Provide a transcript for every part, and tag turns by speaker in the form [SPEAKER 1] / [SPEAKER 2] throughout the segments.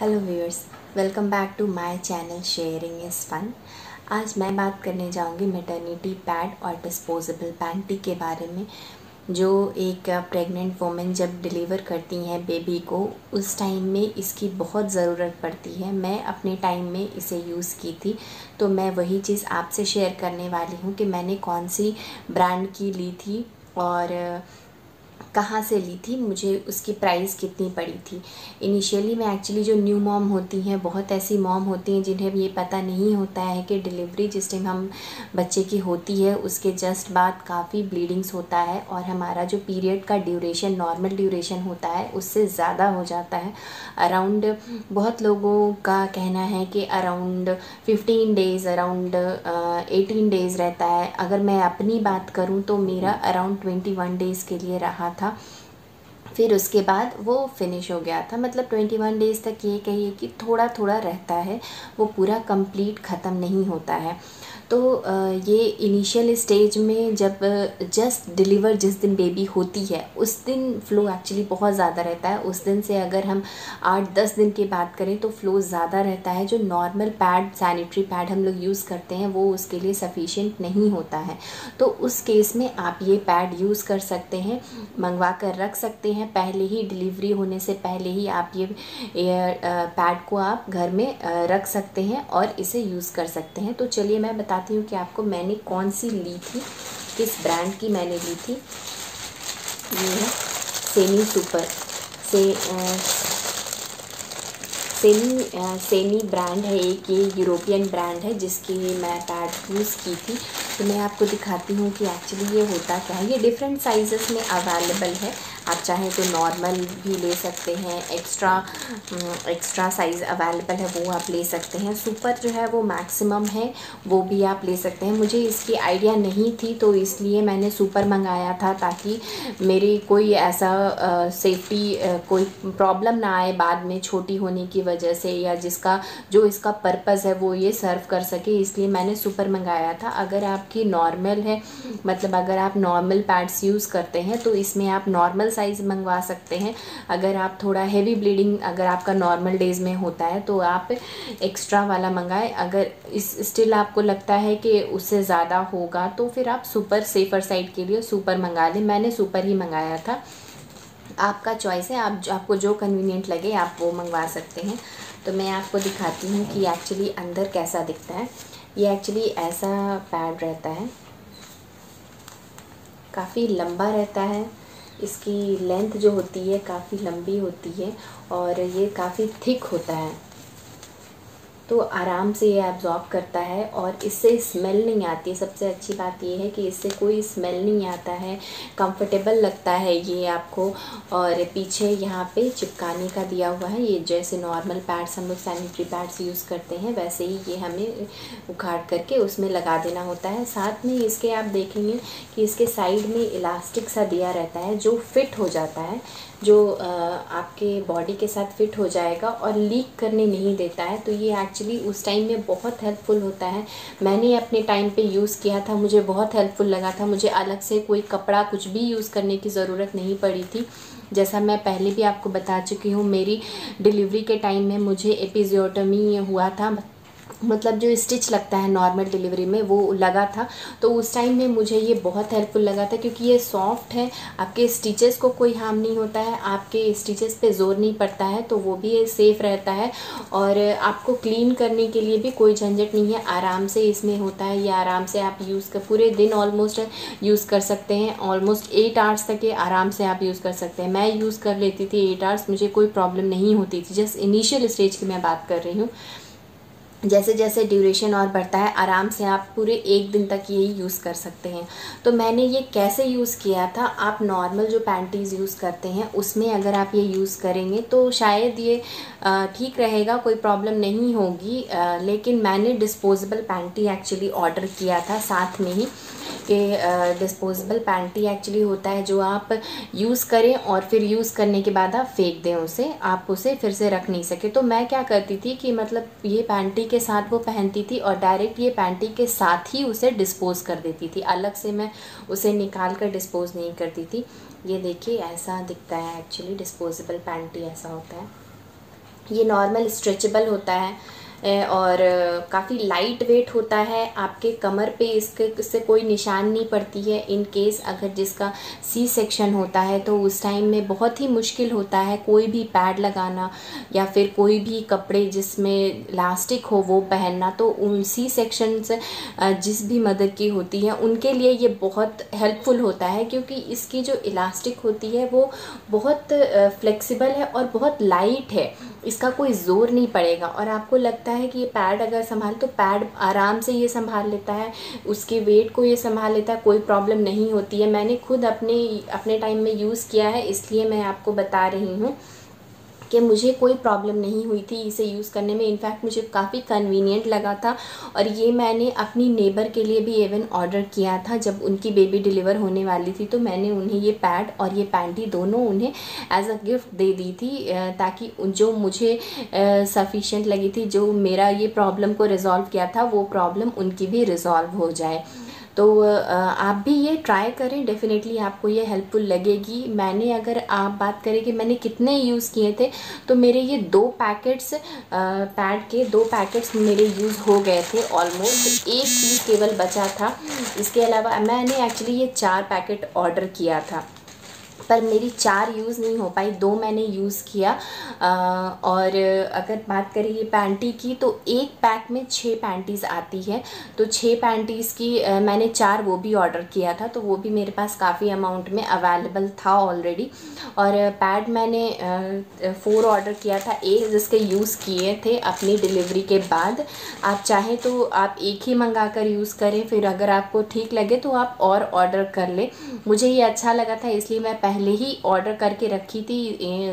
[SPEAKER 1] Hello viewers welcome back to my channel sharing is fun आज मैं बात करने जाऊँगी मेटर्निटी पैड और डिस्पोजेबल पैंटी के बारे में, जो एक प्रेग्नेंट वोमेन जब डिलीवर करती हैं बेबी को, उस टाइम में इसकी बहुत ज़रूरत पड़ती है। मैं अपने टाइम में इसे यूज़ की थी तो मैं वही चीज़ आपसे शेयर करने वाली हूँ कि मैंने कौन सी ब्रांड की ली थी और कहाँ से ली थी, मुझे उसकी प्राइस कितनी पड़ी थी। इनिशियली मैं एक्चुअली जो न्यू मॉम होती हैं, बहुत ऐसी मॉम होती हैं जिन्हें ये पता नहीं होता है कि डिलीवरी जिस टाइम हम बच्चे की होती है, उसके जस्ट बाद काफ़ी ब्लीडिंग्स होता है और हमारा जो पीरियड का ड्यूरेशन नॉर्मल ड्यूरेशन होता है, उससे ज़्यादा हो जाता है। अराउंड बहुत लोगों का कहना है कि around fifteen days around eighteen days रहता है। अगर मैं अपनी बात करूँ तो मेरा अराउंड ट्वेंटी वन डेज़ के लिए रहा था। फिर उसके बाद वो फिनिश हो गया था। मतलब ट्वेंटी वन डेज़ तक ये कहिए कि थोड़ा थोड़ा रहता है। वो पूरा कंप्लीट ख़त्म नहीं होता है। तो ये इनिशियल स्टेज में जब जस्ट डिलीवर जिस दिन बेबी होती है, उस दिन फ़्लो एक्चुअली बहुत ज़्यादा रहता है। उस दिन से अगर हम आठ दस दिन की बात करें तो फ़्लो ज़्यादा रहता है। जो नॉर्मल पैड सैनिटरी पैड हम लोग यूज़ करते हैं, वो उसके लिए सफिशेंट नहीं होता है। तो उस केस में आप ये पैड यूज़ कर सकते हैं, मंगवा कर रख सकते हैं। पहले ही डिलीवरी होने से पहले ही आप ये पैड को आप घर में रख सकते हैं और इसे यूज़ कर सकते हैं। तो चलिए मैं बता बताती हूँ कि आपको मैंने कौन सी ली थी, किस ब्रांड की मैंने ली थी। ये है सेनी सुपर, से सेनी सेनी ब्रांड है एक, ये यूरोपियन ब्रांड है जिसकी मैं पैड यूज़ की थी। तो मैं आपको दिखाती हूँ कि एक्चुअली ये होता क्या है। ये डिफरेंट साइज़ में अवेलेबल है। आप चाहें तो नॉर्मल भी ले सकते हैं एक्स्ट्रा एक्स्ट्रा साइज़ अवेलेबल है, वो आप ले सकते हैं। सुपर जो है वो मैक्सिमम है, वो भी आप ले सकते हैं। मुझे इसकी आइडिया नहीं थी तो इसलिए मैंने सुपर मंगाया था ताकि मेरी कोई ऐसा सेफ्टी कोई प्रॉब्लम ना आए बाद में छोटी होने की वजह से या जिसका, जो इसका पर्पज़ है, वो ये सर्व कर सके। इसलिए मैंने सुपर मंगाया था। अगर आपकी नॉर्मल है मतलब अगर आप नॉर्मल पैड्स यूज़ करते हैं तो इसमें आप नॉर्मल साइज़ मंगवा सकते हैं। अगर आप थोड़ा हैवी ब्लीडिंग अगर आपका नॉर्मल डेज़ में होता है तो आप एक्स्ट्रा वाला मंगाएँ। अगर इस स्टिल आपको लगता है कि उससे ज़्यादा होगा तो फिर आप सुपर सेफ़र साइड के लिए सुपर मंगा लें। मैंने सुपर ही मंगाया था। आपका चॉइस है। आप आपको जो कन्वीनियंट लगे, आप वो मंगवा सकते हैं। तो मैं आपको दिखाती हूँ कि एक्चुअली अंदर कैसा दिखता है। ये एक्चुअली ऐसा पैड रहता है। काफ़ी लंबा रहता है। इसकी लेंथ जो होती है काफ़ी लंबी होती है और ये काफ़ी थिक होता है। तो आराम से ये एब्जॉर्ब करता है और इससे स्मेल नहीं आती सबसे अच्छी बात ये है कि इससे कोई स्मेल नहीं आता है कंफर्टेबल लगता है ये आपको। और पीछे यहाँ पे चिपकाने का दिया हुआ है, ये जैसे नॉर्मल पैड्स हम लोग सैनिटरी पैड्स यूज़ करते हैं, वैसे ही ये हमें उखाड़ करके उसमें लगा देना होता है। साथ में इसके आप देखेंगे कि इसके साइड में इलास्टिक सा दिया रहता है, जो फिट हो जाता है, जो आपके बॉडी के साथ फिट हो जाएगा और लीक करने नहीं देता है तो ये एक्चुअली उस टाइम में बहुत हेल्पफुल होता है। मैंने अपने टाइम पे यूज़ किया था, मुझे बहुत हेल्पफुल लगा था। मुझे अलग से कोई कपड़ा कुछ भी यूज़ करने की ज़रूरत नहीं पड़ी थी। जैसा मैं पहले भी आपको बता चुकी हूँ, मेरी डिलीवरी के टाइम में मुझे एपिजियोटमी हुआ था। मतलब जो स्टिच लगता है नॉर्मल डिलीवरी में, वो लगा था। तो उस टाइम में मुझे ये बहुत हेल्पफुल लगा था क्योंकि ये सॉफ्ट है। आपके स्टिचेस को कोई हार्म नहीं होता है। आपके स्टिचेस पे ज़ोर नहीं पड़ता है तो वो भी सेफ़ रहता है। और आपको क्लीन करने के लिए भी कोई झंझट नहीं है। आराम से इसमें होता है। ये आराम से आप यूज़ कर, पूरे दिन ऑलमोस्ट यूज़ कर सकते हैं। ऑलमोस्ट एट आवर्स तक ये आराम से आप यूज़ कर सकते हैं। मैं यूज़ कर लेती थी एट आवर्स मुझे कोई प्रॉब्लम नहीं होती थी। जस्ट इनिशियल स्टेज की मैं बात कर रही हूँ। जैसे जैसे ड्यूरेशन और बढ़ता है, आराम से आप पूरे एक दिन तक यही यूज़ कर सकते हैं। तो मैंने ये कैसे यूज़ किया था? आप नॉर्मल जो पैंटीज़ यूज़ करते हैं, उसमें अगर आप ये यूज़ करेंगे तो शायद ये ठीक रहेगा, कोई प्रॉब्लम नहीं होगी। लेकिन मैंने डिस्पोजेबल पैंटी एक्चुअली ऑर्डर किया था साथ में ही कि डिस्पोजेबल पैंटी एक्चुअली होता है जो आप यूज़ करें और फिर यूज़ करने के बाद आप फेंक दें उसे, आप उसे फिर से रख नहीं सके। तो मैं क्या करती थी कि मतलब ये पैंटी के साथ वो पहनती थी और डायरेक्ट ये पैंटी के साथ ही उसे डिस्पोज़ कर देती थी। अलग से मैं उसे निकाल कर डिस्पोज़ नहीं करती थी। ये देखिए, ऐसा दिखता है एक्चुअली डिस्पोजेबल पैंटी ऐसा होता है। ये नॉर्मल स्ट्रेचेबल होता है। और काफ़ी लाइट वेट होता है। आपके कमर पे इसके से कोई निशान नहीं पड़ती है। इन केस अगर जिसका सी सेक्शन होता है तो उस टाइम में बहुत ही मुश्किल होता है कोई भी पैड लगाना या फिर कोई भी कपड़े जिसमें इलास्टिक हो वो पहनना। तो उन सी सेक्शन से जिस भी मदर की होती है, उनके लिए ये बहुत हेल्पफुल होता है क्योंकि इसकी जो इलास्टिक होती है, वो बहुत फ्लेक्सिबल है और बहुत लाइट है। इसका कोई ज़ोर नहीं पड़ेगा। और आपको लगता है कि ये पैड अगर संभाल तो पैड आराम से ये संभाल लेता है, उसके वेट को ये संभाल लेता है, कोई प्रॉब्लम नहीं होती है। मैंने खुद अपने अपने टाइम में यूज़ किया है, इसलिए मैं आपको बता रही हूँ। कि मुझे कोई प्रॉब्लम नहीं हुई थी इसे यूज़ करने में। इनफैक्ट मुझे काफ़ी कन्वीनियंट लगा था और ये मैंने अपनी नेबर के लिए भी एवन ऑर्डर किया था जब उनकी बेबी डिलीवर होने वाली थी। तो मैंने उन्हें ये पैड और ये पैंटी दोनों उन्हें एज अ गिफ्ट दे दी थी ताकि जो मुझे सफिशेंट लगी थी, जो मेरा ये प्रॉब्लम को रिज़ॉल्व किया था, वो प्रॉब्लम उनकी भी रिज़ॉल्व हो जाए। तो आप भी ये ट्राई करें डेफ़िनेटली आपको ये हेल्पफुल लगेगी। मैंने अगर आप बात करें कि मैंने कितने यूज़ किए थे तो मेरे ये दो पैकेट्स पैड के दो पैकेट्स मेरे यूज़ हो गए थे ऑलमोस्ट एक ही केवल बचा था। इसके अलावा मैंने एक्चुअली ये चार पैकेट ऑर्डर किया था। पर मेरी चार यूज़ नहीं हो पाई दो मैंने यूज़ किया। आ, और अगर बात करें ये पैंटी की तो एक पैक में छः पैंटीज़ आती है। तो छः पैंटीज़ की आ, मैंने चार वो भी ऑर्डर किया था तो वो भी मेरे पास काफ़ी अमाउंट में अवेलेबल था ऑलरेडी और पैड मैंने आ, फ़ोर ऑर्डर किया था एक जिसके यूज़ किए थे अपनी डिलीवरी के बाद। आप चाहें तो आप एक ही मंगा कर यूज़ करें फिर अगर आपको ठीक लगे तो आप और ऑर्डर कर लें। मुझे ये अच्छा लगा था इसलिए मैं पहले ही ऑर्डर करके रखी थी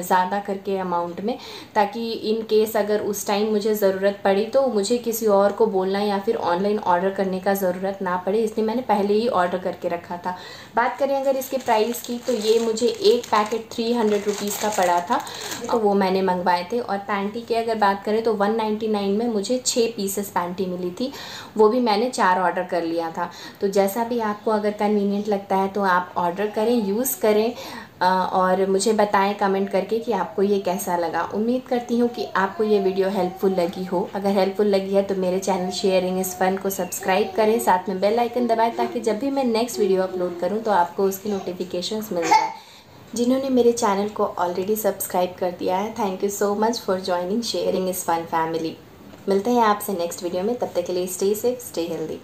[SPEAKER 1] ज़्यादा करके अमाउंट में, ताकि इन केस अगर उस टाइम मुझे ज़रूरत पड़ी तो मुझे किसी और को बोलना या फिर ऑनलाइन ऑर्डर करने का ज़रूरत ना पड़े, इसलिए मैंने पहले ही ऑर्डर करके रखा था। बात करें अगर इसके प्राइस की तो ये मुझे एक पैकेट थ्री हंड्रेड रुपीज़ का पड़ा था तो वो मैंने मंगवाए थे। और पैंटी की अगर बात करें तो वन नाइन्टी नाइन में मुझे छः पीसेस पैंटी मिली थी, वो भी मैंने चार ऑर्डर कर लिया था। तो जैसा भी आपको अगर कन्वीनियंट लगता है तो आप ऑर्डर करें यूज़ करें। और मुझे बताएँ कमेंट करके कि आपको ये कैसा लगा। उम्मीद करती हूँ कि आपको ये वीडियो हेल्पफुल लगी हो। अगर हेल्पफुल लगी है तो मेरे चैनल शेयरिंग इस फन को सब्सक्राइब करें, साथ में बेल आइकन दबाएँ ताकि जब भी मैं नेक्स्ट वीडियो अपलोड करूँ तो आपको उसकी नोटिफिकेशन मिल जाए। जिन्होंने मेरे चैनल को ऑलरेडी सब्सक्राइब कर दिया है thank you so much for joining sharing is fun family मिलते हैं आपसे नेक्स्ट वीडियो में, तब तक के लिए स्टे सेफ़ स्टे हेल्दी